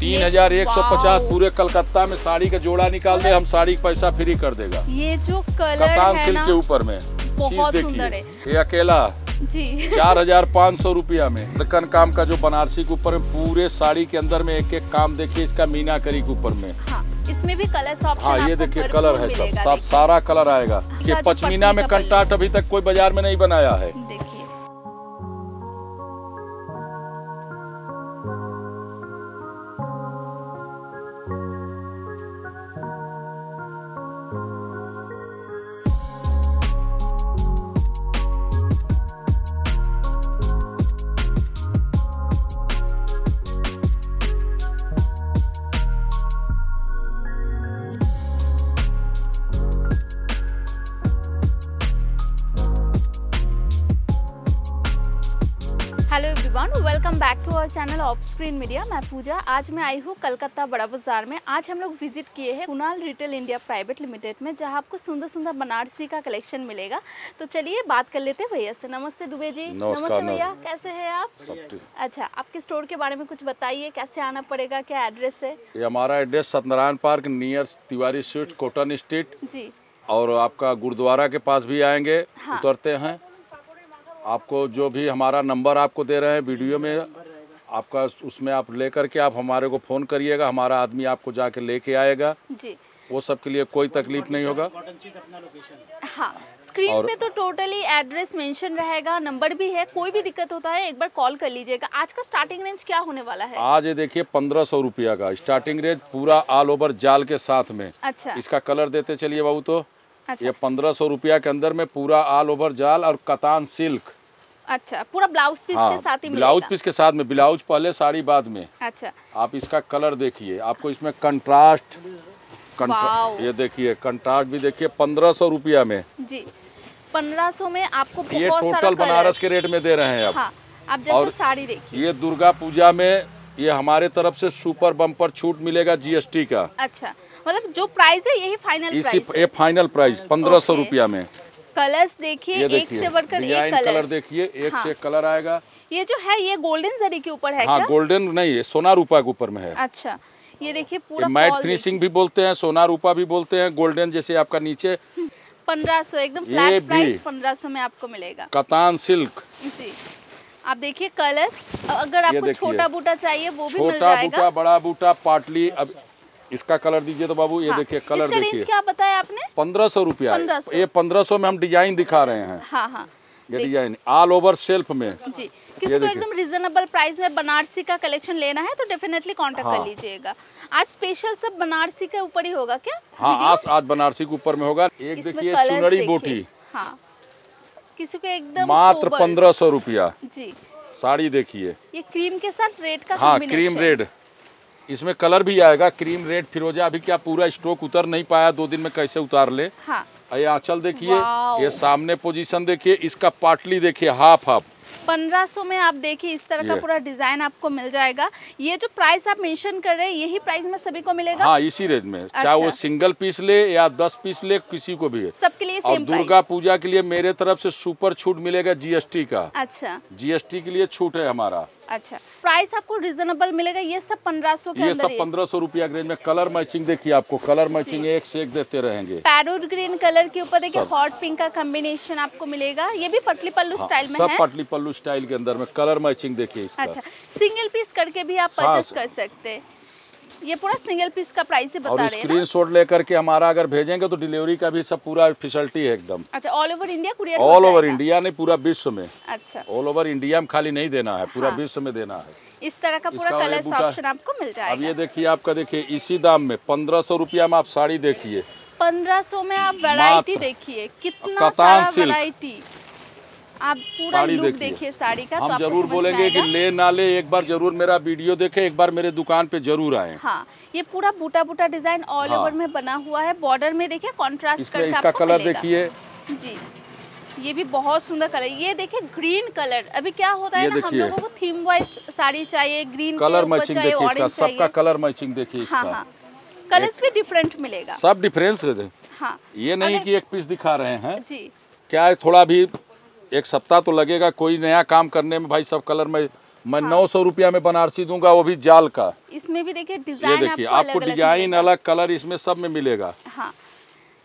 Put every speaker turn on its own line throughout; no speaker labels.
तीन हज़ार एक सौ पचास पूरे कलकत्ता में साड़ी का जोड़ा निकाल दे हम साड़ी का पैसा फ्री कर देगा।
ये जो कलर
कतान
है
सिल्क के ऊपर में।
बहुत
देखिए।
सुंदर है।
ये अकेला
जी।
चार हज़ार पाँच सौ रुपया में। दक्कन काम का जो बनारसी के ऊपर पूरे साड़ी के अंदर में एक एक काम देखिए इसका मीनाकरी के ऊपर में।
हाँ इसमें भी कलर
हाँ ये देखिए कलर है सब। सब सारा कलर आएगा।
या जो
पश्मीना में। कंटाट अभी तक कोई बाज़ार में नहीं बनाया है।
Our channel of screen media मैं पूजा आज मैं आई हूँ कलकत्ता बड़ा बाज़ार में। आज हम लोग विज़िट किए हैं Kunal retail India private limited में जहाँ आपको सुंदर सुंदर बनारसी का कलेक्शन मिलेगा। तो चलिए बात कर लेते हैं भैया से। नमस्ते दुबे जी। नमस्ते भैया कैसे है आप? अच्छा आपके स्टोर के बारे में कुछ बताइए कैसे आना पड़ेगा क्या एड्रेस है?
ये हमारा address Satyanarayana park near Tiwari street cotton street
जी।
और आपका गुरुद्वारा के पास भी आएँगे
हाँ।
उतरते हैं। आपको जो भी हमारा नंबर आपको दे रहे हैं वीडियो में आपका उसमें आप लेकर के आप हमारे को फ़ोन करिएगा हमारा आदमी आपको जाके लेके आएगा।
जी।
वो सब के लिए कोई तकलीफ़ नहीं होगा।
हाँ स्क्रीन
और-
पे तो टोटली एड्रेस मेंशन रहेगा नंबर भी है कोई भी दिक्कत होता है एक बार कॉल कर लीजिएगा। आज का स्टार्टिंग रेंज क्या होने वाला है?
आज ये देखिए पंद्रह सौ रुपया का स्टार्टिंग रेंज पूरा ऑल ओवर जाल के साथ में।
अच्छा।
इसका कलर देते चलिए बाबू तो।
अच्छा।
ये पंद्रह सौ रुपया के अंदर में पूरा ऑल ओवर जाल और कतान सिल्क
अच्छा पूरा ब्लाउज पीस हाँ, के साथ ही
ब्लाउज पीस के साथ में ब्लाउज पहले साड़ी बाद में।
अच्छा।
आप इसका कलर देखिए आपको इसमें कंट्रास्ट
वाओ।
ये देखिए कंट्रास्ट भी देखिए पंद्रह सौ रुपया में।
जी पंद्रह सौ में आपको
ये टोटल बनारस के रेट में दे रहे हैं आप।
हाँ आप जैसे साड़ी देखिए।
ये दुर्गा पूजा में ये हमारे तरफ़ से सुपर बम्पर छूट मिलेगा जीएसटी का।
अच्छा मतलब जो प्राइस है यही फाइनल
इसी ये फाइनल प्राइस पंद्रह सौ। रुपया में।
कलर्स देखिए एक से बढ़कर एक
कलर
कलर
देखिए एक
हाँ।
से कलर आएगा।
ये जो है ये गोल्डन जरी के ऊपर है
हाँ गोल्डन नहीं है सोना रूपा के ऊपर में है।
अच्छा ये देखिए पूरा
मैट फिनिशिंग भी बोलते हैं सोना रूपा भी बोलते हैं गोल्डन जैसे आपका नीचे।
पंद्रह सौ एकदम फ्लैट प्राइस पंद्रह सौ में आपको मिलेगा।
कतान सिल्क।
जी। आप देखिए कलर्स अगर आपको छोटा बूटा चाहिए वो भी मिल
छोटा बूटा बड़ा बूटा पाटली अब इसका कलर दीजिए तो बाबू ये
हाँ,
देखिए कलर देखिए।
क्या बताया आपने?
पंद्रह सौ रूपया ये पंद्रह सौ में हम डिज़ाइन दिखा रहे हैं।
हाँ हाँ।
ये डिज़ाइन ऑल ओवर सेल्फ में।
जी। किसी को एकदम रिजनेबल प्राइस में बनारसी का कलेक्शन लेना है तो डेफिनेटली कांटेक्ट
हाँ। कर।
लीजिएगा। आज स्पेशल सब बनारसी के ऊपर ही होगा क्या?
हाँ आज आज बनारसी के ऊपर में होगा। एक देखिए चुनरी बोटी।
हाँ। किसी को एकदम
मात्र पंद्रह सौ रूपया।
जी।
साड़ी देखिए।
ये क्रीम के साथ रेड का
हाँ क्रीम रेड इसमें कलर भी आएगा क्रीम रेड फिरोजा अभी क्या पूरा स्टॉक उतर नहीं पाया दो दिन में कैसे उतार ले?
हाँ।
ये आंचल देखिए ये सामने पोजीशन देखिए इसका पाटली देखिए हाफ़ हाफ़
पंद्रह सौ में आप देखिए इस तरह का पूरा डिज़ाइन आपको मिल जाएगा। ये जो प्राइस आप मेंशन कर रहे हैं यही प्राइस में सभी को मिलेगा?
हाँ इसी रेंज में। अच्छा। चाहे वो। सिंगल पीस ले या दस पीस ले किसी को भी
सबके लिए
और दुर्गा पूजा के लिए मेरे तरफ़ से सुपर छूट मिलेगा जीएसटी का।
अच्छा।
जीएसटी के लिए छूट है हमारा।
अच्छा। प्राइस आपको रिजनेबल मिलेगा? ये सब पंद्रह सौ
ये सब पंद्रह सौ रूपया रेंज में कलर मैचिंग देखिए आपको कलर मैचिंग एक से एक देते रहेंगे।
पैरोट ग्रीन कलर के ऊपर देखिए। हॉट पिंक का कॉम्बिनेशन आपको मिलेगा। ये भी पटली पल्लू
हाँ,
स्टाइल में
सब
है।
पटली पल्लू स्टाइल के अंदर में कलर मैचिंग देखिए
अच्छा सिंगल पीस करके भी आप
हाँ,
परचेस कर सकते हैं। ये पूरा सिंगल पीस का प्राइस ही बता
और
रहे हैं
स्क्रीन शॉट लेकर के हमारा अगर भेजेंगे तो डिलीवरी का भी सब पूरा फैसिलिटी है एकदम।
अच्छा all over India courier
all over India नहीं पूरा विश्व में।
अच्छा।
ऑल ओवर इंडिया में खाली नहीं देना है पूरा
हाँ।
विश्व में देना है।
इस तरह का पूरा
बूटा-
ऑप्शन आपको मिल जाएगा अब
ये देखिए आपका देखिए इसी दाम में पंद्रह सौ रुपया में आप साड़ी देखिए।
पंद्रह सौ में आप वैरायटी देखिए कितना सारा। वैरायटी आप पूरा लुक
देखिए।
साड़ी का तो
हम
आपको
ज़रूर बोलेंगे कि ले ना ले एक बार ज़रूर मेरा वीडियो देखे एक बार मेरे दुकान पे ज़रूर आए।
हाँ ये पूरा बूटा बूटा डिज़ाइन ऑल
हाँ।
ओवर में बना हुआ है। बॉर्डर में देखिए कॉन्ट्रास्ट करके
इसका कलर देखिए।
जी ये भी बहुत सुंदर कलर ये देखिए ग्रीन कलर अभी क्या होता है ना हम लोगों को थीम वाइज साड़ी चाहिए ग्रीन
कलर मैचिंग देखिए इसका सबका कलर मैचिंग देखिए
हाँ
इसका।
हाँ। कलर्स भी डिफरेंट मिलेगा।
सब डिफरेंस हाँ। ये नहीं कि एक पीस दिखा रहे हैं।
जी।
क्या है थोड़ा भी एक सप्ताह तो लगेगा कोई नया काम करने में भाई सब कलर में मैं नौ सौ रुपया में बनारसी दूँगा वो भी जाल का।
इसमें भी देखिए
ये
डिज़ाइन
देखिए
आपको
डिज़ाइन अलग कलर इसमें सब में मिलेगा।
हाँ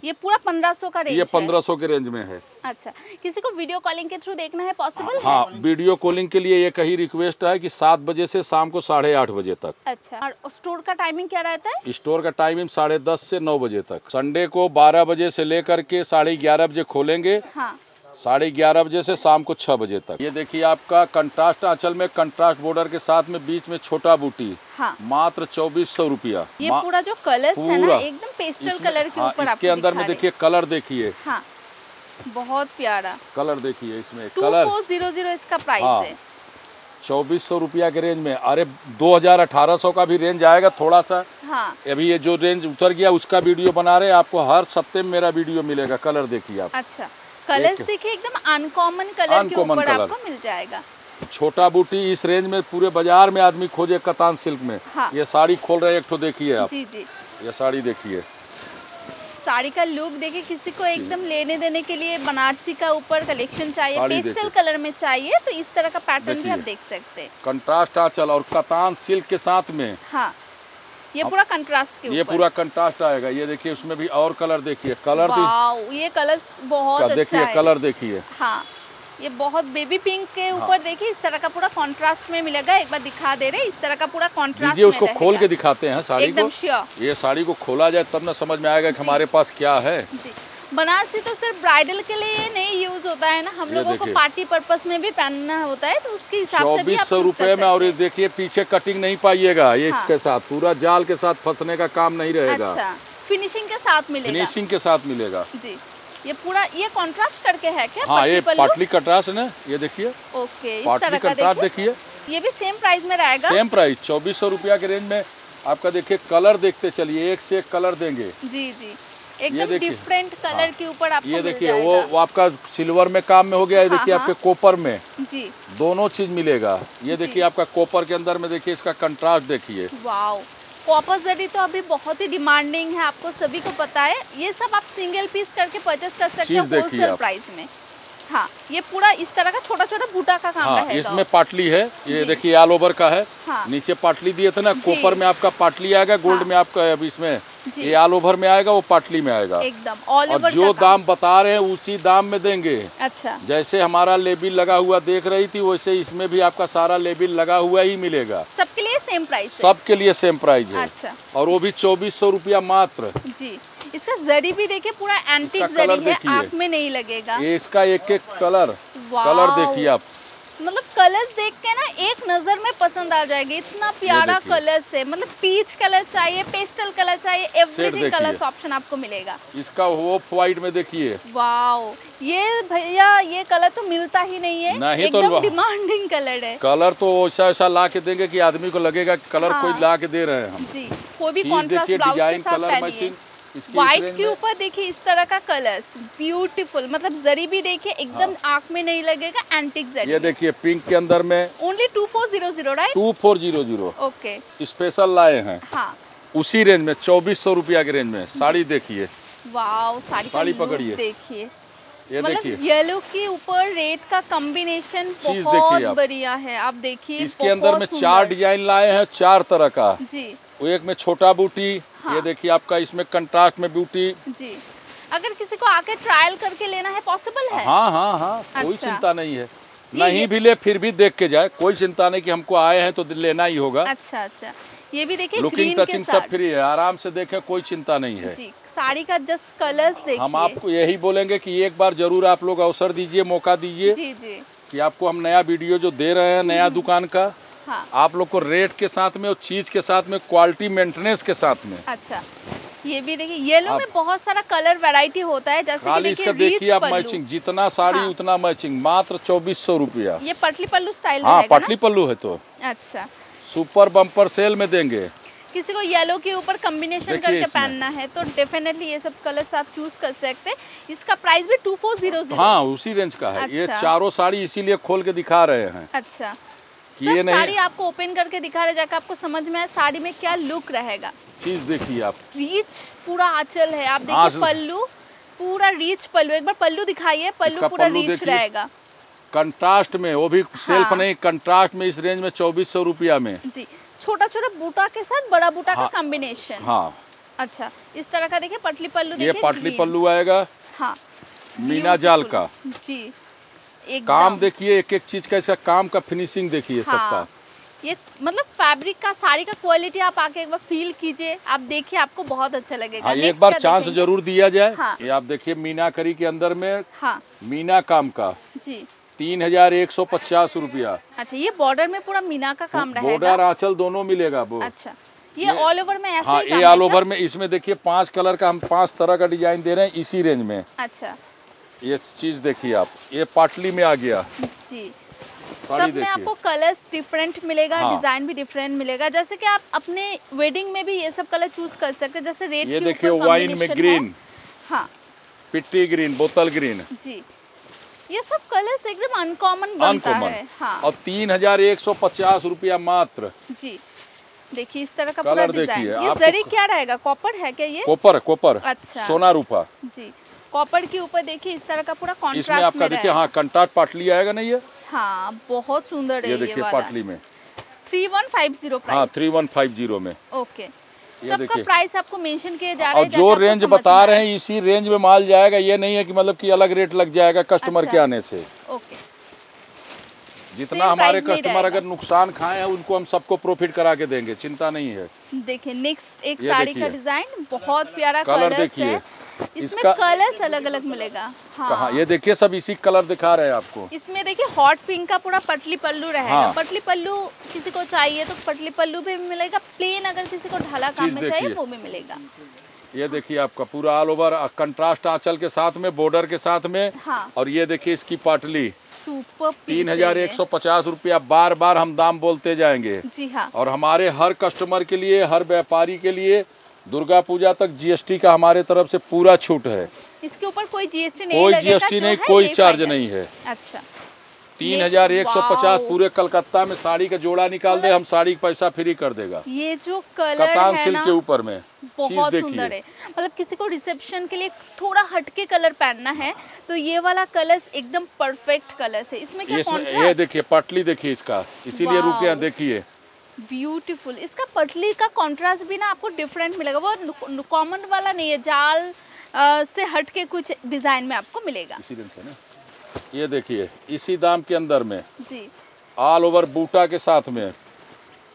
ये पूरा पंद्रह सौ का रेंज
ये पंद्रह सौ के रेंज में है।
अच्छा किसी को वीडियो कॉलिंग के थ्रू देखना है पॉसिबल है
हाँ वीडियो कॉलिंग के लिए ये ही रिक्वेस्ट है कि सात बजे से शाम को साढ़े आठ बजे तक।
अच्छा और स्टोर का टाइमिंग क्या रहता है?
स्टोर का टाइमिंग साढ़े दस से नौ बजे तक। संडे को बारह बजे से लेकर के साढ़े ग्यारह बजे खोलेंगे।
हाँ।
साढ़े ग्यारह बजे से शाम को छह बजे तक। ये देखिए आपका कंट्रास्ट आंचल में कंट्रास्ट बॉर्डर के साथ में बीच में छोटा बूटी।
हाँ।
मात्र चौबीस सौ रूपया।
ये पूरा जो कलर है ना
पूरा।
एकदम पेस्टल कलर के
हाँ,
ऊपर
इसके अंदर में देखिए कलर देखिए।
हाँ बहुत प्यारा।
कलर देखिए इसमें कलर
ज़ीरो ज़ीरो इसका प्राइस
हाँ।
है।
चौबीस सौ रुपया के रेंज में। अरे दो हज़ार अठारह सौ का भी रेंज आएगा थोड़ा सा।
हाँ।
अभी ये जो रेंज उतर गया उसका वीडियो बना रहे हैं। आपको हर सप्ते में मेरा वीडियो मिलेगा। कलर देखिए आप।
अच्छा। कलर्स देखिए एकदम अनकॉमन कलर के ऊपर आपको मिल जाएगा।
छोटा बूटी इस रेंज में पूरे बाज़ार में आदमी खोजे कतान सिल्क में।
हाँ।
ये साड़ी खोल रहे हैं एक ठो देखिए आप।
जी जी।
ये साड़ी देखिए।
साड़ी का लुक देखिए किसी को एकदम लेने देने के लिए बनारसी का ऊपर कलेक्शन चाहिए पेस्टल कलर में चाहिए तो इस तरह का पैटर्न भी आप देख सकते हैं।
कंट्रास्ट आंचल और कतान सिल्क के साथ में
हाँ। ये पूरा कंट्रास्ट के
ये पूरा कंट्रास्ट आएगा। ये देखिए उसमें भी और कलर देखिए। कलर भी
ये कलर बहुत अच्छा
देखिए कलर देखिए।
हाँ ये बहुत बेबी पिंक के ऊपर
हाँ।
ऊपर देखिए इस तरह का पूरा कंट्रास्ट में मिलेगा। एक बार दिखा दे रहे इस तरह का पूरा कंट्रास्ट
दीजिए उसको खोल के दिखाते हैं साड़ी को। ये साड़ी को खोला जाए तब ना समझ में आएगा कि हमारे पास क्या है।
जी। बनारसी तो सिर्फ़ ब्राइडल के लिए नहीं यूज़ होता है ना? हम लोगों को पार्टी पर्पस में भी पहनना होता है तो उसके हिसाब से भी
सौ रुपए में और ये देखिए पीछे कटिंग नहीं पाइएगा ये
हाँ।
इसके साथ। पूरा जाल के साथ फंसने का काम नहीं रहेगा।
अच्छा फिनिशिंग के साथ मिलेगा।
फिनिशिंग के साथ मिलेगा।
जी। ये पूरा ये कॉन्ट्रास्ट करके है क्या?
हाँ ये पाटली कटास ना ये देखिए।
ओके
पाटली कटास
देखिए।
देखिए।
ये भी सेम प्राइस में रहेगा?
सेम प्राइस चौबीस सौ रुपया के रेंज में। आपका देखिए कलर देखते चलिए एक से एक कलर देंगे।
जी जी। एकदम डिफरेंट कलर
हाँ।
के ऊपर आपको
ये देखिए वो वो आपका सिल्वर में काम में हो गया ये
हाँ,
देखिए
हाँ।
आपके कॉपर में।
जी।
दोनों चीज़ मिलेगा। ये देखिए आपका कॉपर के अंदर में देखिए इसका कंट्रास्ट देखिए।
वाओ कॉपर जरी तो अभी बहुत ही डिमांडिंग है आपको सभी को पता है। ये सब आप सिंगल पीस करके परचेस कर सकते हैं होलसेल प्राइस में। हाँ ये पूरा इस तरह का छोटा छोटा बूटा का काम
हाँ इसमें पाटली है ये। देखिए ऑल ओवर का है।
हाँ।
नीचे पाटली दिए थे ना कोपर में आपका पाटली आएगा गोल्ड
हाँ।
में आपका अब इसमें ये ऑल ओवर में आएगा वो पाटली में आएगा।
एकदम ऑल
और
ओवर
जो दाम बता रहे हैं उसी दाम में देंगे।
अच्छा।
जैसे हमारा लेबिल लगा हुआ देख रही थी वैसे इसमें भी आपका सारा लेबिल लगा हुआ ही मिलेगा।
सबके लिए सेम प्राइस
सबके लिए सेम प्राइस है।
अच्छा।
और वो भी चौबीस सौ रुपया मात्र।
जी। इसका जरी भी देखिए पूरा एंटीक जरी है। आँख में नहीं लगेगा।
ये इसका एक एक कलर कलर देखिए आप।
मतलब कलर्स देख के ना एक नज़र में पसंद आ जाएगा। इतना प्यारा। कलर्स है। मतलब पीच कलर चाहिए पेस्टल कलर चाहिए एवरीथिंग। कलर्स ऑप्शन आपको मिलेगा।
इसका ऑफ़ व्हाइट में देखिए।
वाओ ये भैया ये कलर तो मिलता ही नहीं है।
नहीं तो
एकदम
वाह।
डिमांडिंग कलर है।
कलर तो ऐसा ऐसा ला के देंगे कि आदमी को लगेगा कलर
हाँ।
कोई ला के दे रहे हैं हम।
जी। कोई भी कॉन्ट्रास्ट ब्लाउज के साथ पहनिए। व्हाइट के ऊपर देखिए इस तरह का कलर्स ब्यूटीफुल मतलब जरी भी देखिए एकदम हाँ। आँख में नहीं लगेगा एंटिक
हाँ। ये देखिए पिंक के अंदर में
only two four zero zero right
two four zero zero
okay
special लाए हैं।
हाँ।
उसी रेंज में चौबीस सौ रुपया के रेंज में। साड़ी देखिए।
वाओ साड़ी
साड़ी पकड़िए।
देखिए।
ये
मतलब
देखिए।
येलो के ऊपर रेड का कॉम्बिनेशन बहुत बढ़िया है। आप देखिए
इसके अंदर में चार डिज़ाइन लाए हैं चार तरह का।
जी।
वो एक में छोटा बूटी
हाँ।
ये देखिए आपका इसमें कंट्रास्ट में बूटी
जी। अगर किसी को आके ट्रायल करके लेना है पॉसिबल है?
हाँ हाँ हाँ
अच्छा। कोई।
चिंता नहीं है। नहीं भी ले फिर भी देख के जाए। कोई चिंता नहीं कि हमको आए हैं तो लेना ही होगा।
अच्छा अच्छा। ये भी देखिए
लुकिंग टचिंग सब फ्री है। आराम से देखें कोई चिंता नहीं है।
जी साड़ी का जस्ट कलर्स देखिए।
हम आपको यही बोलेंगे कि एक बार ज़रूर आप लोग अवसर दीजिए मौका दीजिए
जी जी।
कि आपको हम नया वीडियो जो दे रहे हैं नया दुकान का
हाँ।
आप लोग को रेट के साथ में और चीज़ के साथ में क्वालिटी मेंटेनेंस के साथ में।
अच्छा ये भी देखिए येलो में बहुत सारा कलर वैरायटी होता है जैसे कि
खाली
देखिए
इसका देखिए आप मैचिंग जितना साड़ी
हाँ।
उतना मैचिंग मात्र चौबीस सौ रूपया।
ये पटली पल्लू स्टाइल
हाँ पटली पल्लू है तो।
अच्छा।
सुपर बम्पर सेल में देंगे।
किसी को येलो के ऊपर कॉम्बिनेशन करके पहनना है तो डेफिनेटली ये सब कलर्स आप चूज़ कर सकते हैं। इसका प्राइस भी टू फोर ज़ीरो
हाँ उसी रेंज का है।
अच्छा। ये।
चारों साड़ी इसीलिए खोल के दिखा रहे हैं।
अच्छा।
ये
सब
नहीं-
साड़ी आपको ओपन करके दिखा रहे जाकर आपको समझ में आए साड़ी में क्या लुक रहेगा।
चीज़ देखिए आप।
रीच पूरा आंचल है आप देखिए पल्लू पूरा रीच पल्लू। एक बार पल्लू दिखाइए पल्लू पूरा रीच रहेगा।
कंट्रास्ट में वो भी सेल्फ
हाँ।
नहीं कंट्रास्ट में इस रेंज में चौबीस सौ रुपया में।
जी छोटा छोटा बूटा के साथ बड़ा बूटा
हाँ।
का कॉम्बिनेशन
हाँ।
अच्छा इस तरह का देखिए पटली पल्लू
ये पाटली पल्लू आएगा।
हाँ।
मीना जाल का।
जी।
काम देखिए एक एक चीज़ का इसका काम का फिनिशिंग देखिए
हाँ। सबका ये मतलब फैब्रिक का साड़ी का क्वालिटी आप आके एक बार फील कीजिए आप देखिए आपको बहुत अच्छा लगेगा।
हाँ एक बार चांस ज़रूर दिया जाए
हाँ।
ये आप देखिए मीनाकरी के अंदर में
हाँ।
मीना काम का।
जी।
तीन हज़ार एक सौ पचास रूपया।
अच्छा ये बॉर्डर में पूरा मीना का काम रहेगा?
बॉर्डर आंचल दोनों मिलेगा वो
अच्छा ये ऑल ओवर में ऐसे
हाँ ये ऑल ओवर में इसमें देखिए पाँच कलर का हम पाँच तरह का डिज़ाइन दे रहे हैं इसी रेंज में।
अच्छा।
ये चीज़ देखिए आप ये पाटली में आ गया।
जी। सब में आपको कलर्स डिफरेंट मिलेगा
हाँ।
डिज़ाइन भी डिफरेंट मिलेगा। जैसे कि आप अपने वेडिंग में भी ये सब कलर चूज़ कर सकते हैं। जैसे रेड
ये देखिए वाइन में ग्रीन
हाँ।
पिट्टी ग्रीन बोतल ग्रीन
जी। ये सब कलर्स एकदम अनकॉमन बनता है। हाँ।
और तीन हज़ार एक सौ पचास रूपया मात्र।
जी। देखिए इस तरह का पूरा
कलर
डिज़ाइन ये जरी क्या रहेगा? कॉपर है क्या ये?
कॉपर कॉपर
अच्छा।
सोना रूपा।
जी। कॉपर के ऊपर देखिए इस तरह का पूरा
इसमें
कॉन्ट्रास्ट
आपका देखिए हाँ कंटाट पाटली आएगा ना ये?
हाँ बहुत सुंदर है
ये देखिए पाटली में।
थ्री वन फाइव ज़ीरो
हाँ थ्री वन फाइव ज़ीरो में।
ओके। सबका प्राइस आपको मेंशन किए जा रहे हैं
जो रेंज बता रहे हैं इसी रेंज में माल जाएगा। ये नहीं है कि मतलब कि अलग रेट लग जाएगा कस्टमर
अच्छा।
के आने से।
ओके।
जितना हमारे
में
कस्टमर अगर नुकसान खाए हैं उनको हम सबको प्रॉफिट करा के देंगे चिंता नहीं है।
देखिए नेक्स्ट एक साड़ी का डिज़ाइन बहुत प्यारा
कलर देखिए।
इसमें कलर्स अलग अलग मिलेगा।
कहाँ?
हाँ
ये देखिए सब इसी कलर दिखा रहे हैं आपको।
इसमें देखिए हॉट पिंक का पूरा पटली पल्लू रहेगा।
हाँ।
पटली पल्लू किसी को चाहिए तो पटली पल्लू भी मिलेगा प्लेन अगर किसी को ढाला काम में चाहिए वो भी मिलेगा।
ये देखिए आपका पूरा ऑल ओवर कंट्रास्ट आंचल के साथ में बॉर्डर के साथ में।
हाँ।
और ये देखिए इसकी पाटली
सुपर
तीन हज़ार एक सौ पचास रूपया बार बार हम दाम बोलते जाएँगे।
जी हाँ।
और हमारे हर कस्टमर के लिए हर व्यापारी के लिए दुर्गा पूजा तक जीएसटी का हमारे तरफ़ से पूरा छूट है।
इसके ऊपर कोई जीएसटी नहीं
कोई जीएसटी नहीं कोई चार्ज नहीं है।
अच्छा।
तीन हज़ार एक सौ पचास पूरे कलकत्ता में साड़ी का जोड़ा निकाल दे हम साड़ी का पैसा फ्री कर देगा।
ये जो कलर
कतान सिल्क के ऊपर में।
बहुत सुंदर है। मतलब किसी को रिसेप्शन के लिए थोड़ा हटके कलर पहनना है तो ये वाला कलर एकदम परफेक्ट कलर है। इसमें क्या
ये इसमें- ये देखिए पटली देखिए इसका। इसीलिए। रुके देखिए।
ब्यूटीफुल। इसका पटली का कॉन्ट्रास्ट भी ना आपको डिफरेंट मिलेगा। वो कॉमन वाला नहीं है जाल अ, से हट के कुछ डिज़ाइन में आपको मिलेगा।
इसी रेंज का ना? ये देखिए इसी दाम के अंदर में
जी।
ऑल ओवर बूटा के साथ में।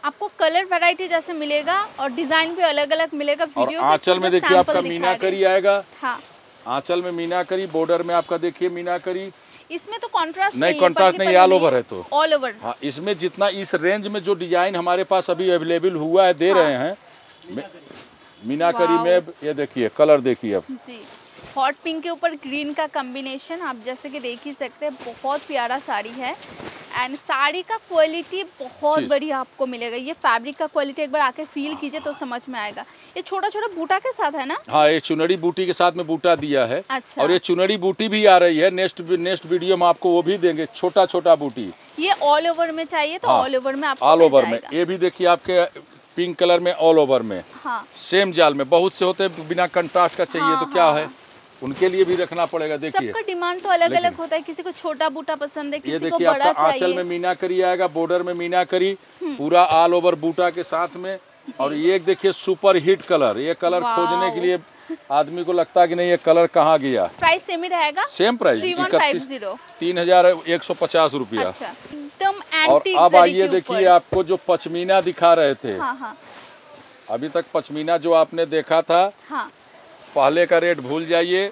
आपको कलर वैरायटी जैसे मिलेगा और डिज़ाइन भी अलग अलग मिलेगा।
और आंचल में देखिए आपका मीनाकरी आएगा।
हाँ।
आंचल में मीनाकरी बॉर्डर में आपका देखिए मीनाकरी।
इसमें तो कॉन्ट्रास्ट
नहीं,
कॉन्ट्रास्ट
नहीं, ऑल ओवर है तो।
ऑल ओवर
हाँ इसमें जितना इस रेंज में जो डिज़ाइन हमारे पास अभी अवेलेबल हुआ है दे
हाँ।
रहे हैं मीना मीनाकरी। में ये देखिए कलर देखिए अब
जी हॉट पिंक के ऊपर ग्रीन का कॉम्बिनेशन आप जैसे कि देख ही सकते हैं बहुत प्यारा साड़ी है एंड साड़ी का क्वालिटी बहुत बढ़िया आपको मिलेगा। ये फैब्रिक का क्वालिटी एक बार आके फील कीजिए तो समझ में आएगा। ये छोटा छोटा बूटा के साथ है ना?
हाँ ये चुनरी बूटी के साथ में बूटा दिया है।
अच्छा।
और ये चुनरी बूटी भी आ रही है। नेक्स्ट नेक्स्ट वीडियो में आपको वो भी देंगे छोटा छोटा बूटी।
ये ऑल ओवर में चाहिए तो
हाँ,
ऑल ओवर में
ऑल ओवर में। ये भी देखिए आपके पिंक कलर में ऑल ओवर में।
हाँ।
सेम जाल में। बहुत से होते हैं बिना कंट्रास्ट का चाहिए
हाँ,
तो क्या
हाँ,
है? उनके लिए भी रखना पड़ेगा देखिए।
सबका डिमांड तो अलग अलग होता है किसी को छोटा बूटा पसंद है किसी को
देखिए आपका आंचल में मीना करी आएगा बॉर्डर में मीना करी पूरा ऑल ओवर बूटा के साथ में। और ये देखिए सुपर हिट कलर ये कलर खोजने के लिए आदमी को लगता है कि नहीं ये कलर कहाँ गया?
प्राइस सेम ही रहेगा।
सेम प्राइस तीन हज़ार एक सौ पचास रूपया।
अच्छा
और अब आइए देखिए आपको जो पचमीना दिखा रहे थे।
हाँ हाँ।
अभी तक पचमीना जो आपने देखा था
हाँ।
पहले का रेट भूल जाइए।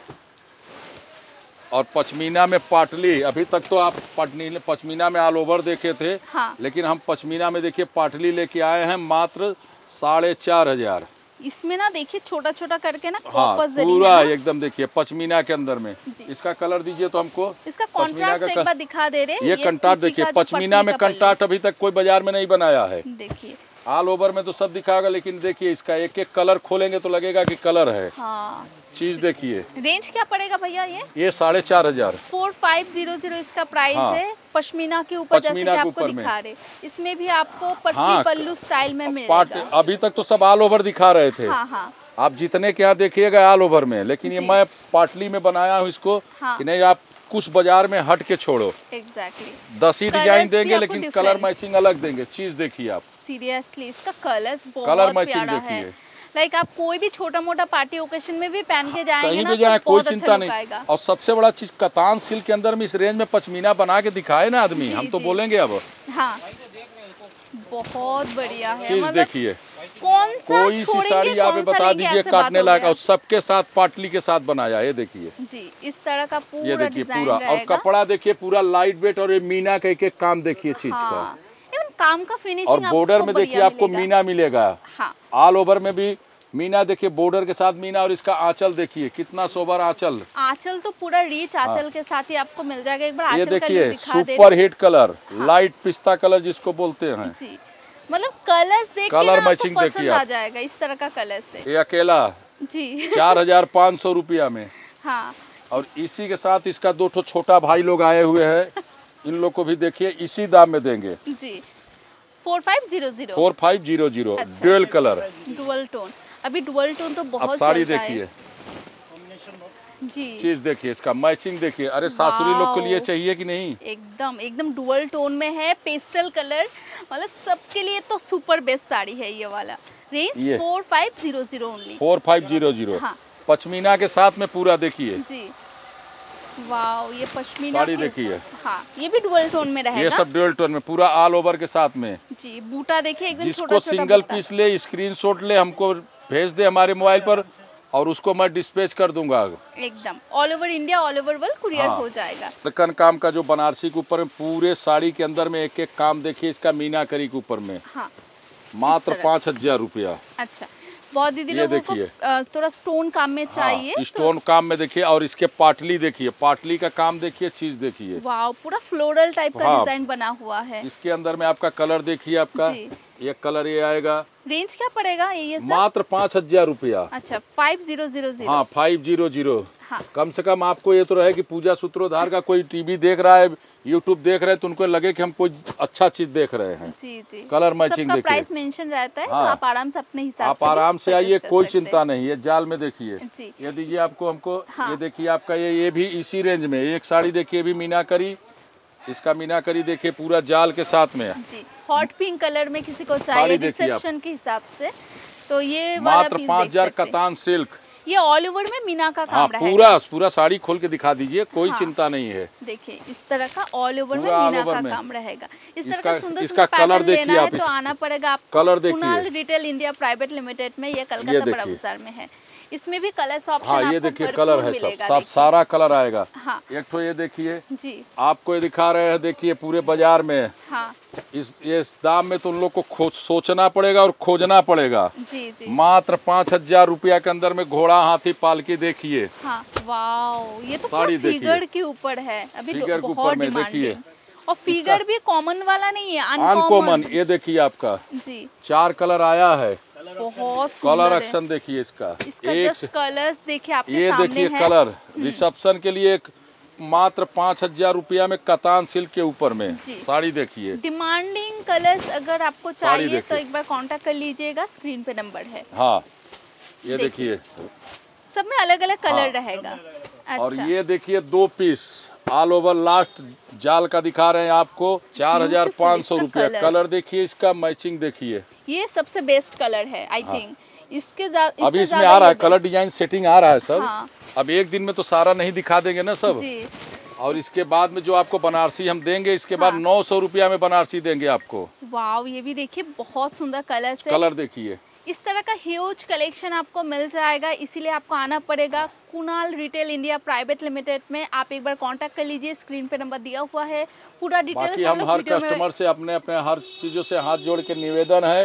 और पचमीना में पाटली अभी तक तो आप पटनी पचमीना में ऑल ओवर देखे थे।
हाँ।
लेकिन हम पचमीना में देखिए पाटली लेके आए हैं मात्र साढ़े चार हज़ार।
इसमें ना देखिए छोटा छोटा करके ना
हाँ पूरा एकदम देखिए पचमीना के अंदर में। इसका कलर दीजिए तो हमको।
इसका कॉन्ट्रास्ट एक बार दिखा दे रहे
ये कंटाट देखिए पचमीना में कंटाट अभी तक कोई बाज़ार में नहीं बनाया है।
देखिए।
ऑल ओवर में तो सब दिखाएगा लेकिन देखिए इसका एक एक कलर खोलेंगे तो लगेगा कि कलर है।
हाँ।
चीज़ देखिए।
रेंज क्या पड़ेगा भैया ये?
ये साढ़े चार हज़ार।
फोर फाइव ज़ीरो ज़ीरो इसका प्राइस
हाँ।
है। पश्मीना के ऊपर जैसे कि आपको। दिखा रहे इसमें भी आपको पट्टी
हाँ,
पल्लू स्टाइल में मिलेगा।
अभी तक तो सब ऑल ओवर दिखा रहे थे।
हाँ हाँ।
आप जितने के यहाँ देखिएगा ऑल ओवर में लेकिन ये मैं पाटली में बनाया हूँ इसको
हाँ।
नहीं आप कुछ बाज़ार में हट के छोड़ो।
Exactly exactly.
दस ही डिज़ाइन देंगे लेकिन कलर मैचिंग अलग देंगे। चीज़ देखिए आप।
सीरियसली इसका कलर्स बहुत प्यारा है। लाइक आप कोई भी छोटा मोटा पार्टी ओकेशन में भी पहन के जाएँगे
कहीं
ना
भी
तो
जाए कोई
अच्छा
चिंता नहीं। और सबसे बड़ा चीज़ कतान सिल्क के अंदर में इस रेंज में पचमीना बना के दिखाए ना आदमी हम तो बोलेंगे अब।
हाँ। बहुत बढ़िया है
चीज़
मतलब
देखिए।
कौन सा
कोई सी साड़ी यहाँ पे
कौन सा
बता दीजिए काटने लायक। और सबके साथ पाटली के साथ बनाया ये देखिए।
जी इस तरह का पूरा
ये
देखिए
पूरा। और कपड़ा देखिए पूरा लाइट वेट और ये मीना का एक एक काम देखिए चीज़ का।
हाँ। काम का फिनिशिंग और
बॉर्डर में देखिए आपको मीना मिलेगा।
हाँ।
ऑल ओवर में भी मीना देखिए बॉर्डर के साथ मीना और इसका आंचल देखिए कितना सोबर आंचल।
आंचल तो पूरा रीच आंचल हाँ। के साथ ही आपको मिल जाएगा। एक बार
हाँ। ये
आंचल
देखिए सुपर हिट कलर हाँ। लाइट पिस्ता कलर जिसको बोलते हैं।
जी। मतलब कलर्स देख के
Colour
ना आपको
matching देखिए
पसंद आ जाएगा इस तरह का कलर से।
ये अकेला
जी।
चार हज़ार पाँच सौ रुपया में।
हाँ।
और इसी के साथ इसका दो छोटा भाई लोग आए हुए हैं। इन लोग को भी देखिए इसी दाम में देंगे।
जी। Four five zero zero.
Four five zero zero
अच्छा।
कलर
डुअल टोन अभी डुअल टोन तो बहुत
साड़ी देखिए।
जी।
चीज़ देखिए इसका मैचिंग देखिए। अरे सासुरी लोग के लिए चाहिए कि नहीं?
एकदम एकदम डुअल टोन में है पेस्टल कलर मतलब सबके लिए तो सुपर बेस्ट साड़ी है ये वाला। Range four five zero zero
four five zero zero
हाँ।
पचमीना के साथ में पूरा देखिए।
जी। वाओ ये पश्मीना
साड़ी देखिए।
हाँ। ये भी डुअल टोन में रहेगा।
ये सब ड्यूअल टोन में पूरा ऑल ओवर के साथ में।
जी बूटा देखिए एकदम छोटा
जिसको सिंगल पीस ले स्क्रीनशॉट ले हमको भेज दे हमारे मोबाइल पर और उसको मैं डिस्पैच कर दूँगा
एकदम। All over India all over world courier
हाँ।
हो जाएगा।
लकन काम का जो बनारसी के ऊपर पूरे साड़ी के अंदर में एक एक काम देखिए इसका मीनाकरी के ऊपर में।
हाँ।
मात्र। पाँच हज़ार रूपया।
अच्छा। बहुत दीदी लोगों को। थोड़ा स्टोन काम में चाहिए
हाँ, स्टोन तो... काम में देखिए और इसके पाटली देखिए पाटली का काम देखिए चीज़ देखिए
पूरा फ्लोरल टाइप का
हाँ।
डिज़ाइन बना हुआ है
इसके अंदर में आपका कलर देखिए आपका
जी।
ये कलर ये आएगा।
रेंज क्या पड़ेगा ये ये
मात्र पाँच हज़ार रुपया।
अच्छा फाइव ज़ीरो ज़ीरो ज़ीरो
हाँ फाइव ज़ीरो ज़ीरो
हाँ।
कम से कम आपको ये तो रहे कि पूजा सूत्रोधार का कोई टीवी देख रहा है यूट्यूब देख रहे हैं तो उनको लगे कि हम कोई अच्छा चीज़ देख रहे हैं।
जी जी।
कलर मैचिंग देखिए।
प्राइस मेंशन रहता है हाँ। तो
हाँ।
आप आराम से अपने हिसाब
आप आराम से आइए कोई चिंता नहीं ये जाल में देखिए। ये दीजिए आपको हमको
हाँ।
ये देखिए आपका ये ये भी इसी रेंज में एक साड़ी देखिए भी मीनाकरी इसका मीनाकरी देखिए पूरा जाल के साथ में।
जी। हॉट पिंक कलर में किसी को चाहिए रिसेप्शन के हिसाब से तो ये
मात्र पाँच हज़ार कतान सिल्क।
ये ऑल ओवर में मीना का
हाँ
काम
पूरा पूरा साड़ी खोल के दिखा दीजिए कोई
हाँ।
चिंता नहीं है।
देखिए इस तरह का ऑल ओवर में मीना का
में।
काम रहेगा इस तरह का सुंदर
इसका कलर देखिए आप
तो आना पड़ेगा आप
कलर देखिए।
रिटेल इंडिया प्राइवेट लिमिटेड में ये कलकत्ता बड़ा बाज़ार में है। इसमें भी कलर ऑप्शन
हाँ ये देखिए कलर है सब। सब सारा कलर आएगा।
हाँ।
एक तो ये देखिए।
जी।
आपको ये दिखा रहे हैं देखिए पूरे बाज़ार में।
हाँ।
इस ये इस दाम में तो उन लोग को सोचना पड़ेगा और खोजना पड़ेगा।
जी जी।
मात्र पाँच हज़ार रूपया के अंदर में घोड़ा हाथी पालकी देखिए।
हाँ वाओ ये तो
साड़ी
फिगर के ऊपर है। अभी
फिगर के ऊपर में देखिए।
और फिगर भी कॉमन वाला नहीं है
अनकॉमन
अनकॉमन
ये देखिए आपका।
जी।
चार कलर आया है।
बहुत
कलर एक्शन देखिए इसका।
इसका
एक
जस्ट कलर्स देखिए आपके
ये देखिए कलर रिसेप्शन के लिए एक मात्र पाँच हज़ार रूपया में कतान सिल्क के ऊपर में। साड़ी देखिए।
डिमांडिंग कलर्स अगर आपको चाहिए तो एक बार कांटेक्ट कर लीजिएगा स्क्रीन पे नंबर है।
हाँ ये
देखिए। सब में अलग अलग कलर
हाँ।
रहेगा। अच्छा।
और ये देखिए दो पीस ऑल ओवर लास्ट जाल का दिखा रहे हैं आपको। चार हज़ार पाँच सौ रुपया। कलर देखिए इसका मैचिंग देखिए।
ये सबसे बेस्ट कलर है आई थिंक इसके इससे
हाँ। अभी इसमें आ रहा है कलर डिज़ाइन सेटिंग आ रहा है सब
हाँ।
अब एक दिन में तो सारा नहीं दिखा देंगे ना सब और इसके बाद में जो आपको बनारसी हम देंगे इसके बाद
हाँ।
नौ सौ रुपया में बनारसी देंगे आपको।
वाव ये भी देखिए बहुत सुंदर कलर है।
कलर देखिए।
इस तरह का ह्यूज कलेक्शन आपको मिल जाएगा इसीलिए आपको आना पड़ेगा Kunal retail India private limited में। आप एक बार कांटेक्ट कर लीजिए स्क्रीन पे नंबर दिया हुआ है। पूरा डिटेल्स
बाकी हम हर कस्टमर से अपने अपने हर चीज़ों से हाथ जोड़ के निवेदन है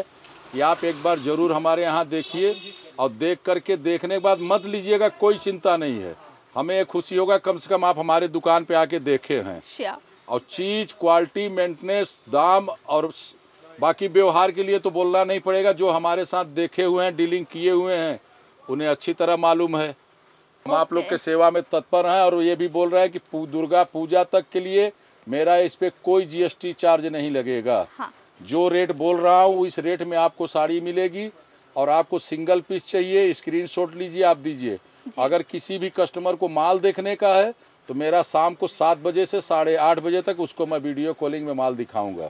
कि आप एक बार ज़रूर हमारे यहाँ देखिए और देख करके देखने के बाद मत लीजिएगा कोई चिंता नहीं है। हमें खुशी होगा कम से कम आप हमारे दुकान पे आके देखे हैं। और चीज़ क्वालिटी मेंटेनेंस दाम और बाकी व्यवहार के लिए तो बोलना नहीं पड़ेगा। जो हमारे साथ देखे हुए हैं डीलिंग किए हुए हैं उन्हें अच्छी तरह मालूम है। हम आप लोग के सेवा में तत्पर हैं और ये भी बोल रहे हैं कि दुर्गा पूजा तक के लिए मेरा इस पे कोई जीएसटी चार्ज नहीं लगेगा।
हाँ।
जो रेट बोल रहा हूँ इस रेट में आपको साड़ी मिलेगी और आपको सिंगल पीस चाहिए। स्क्रीनशॉट लीजिए आप दीजिए। अगर किसी भी कस्टमर को माल देखने का है तो मेरा शाम को सात बजे से साढ़े आठ बजे तक उसको मैं वीडियो कॉलिंग में माल दिखाऊँगा।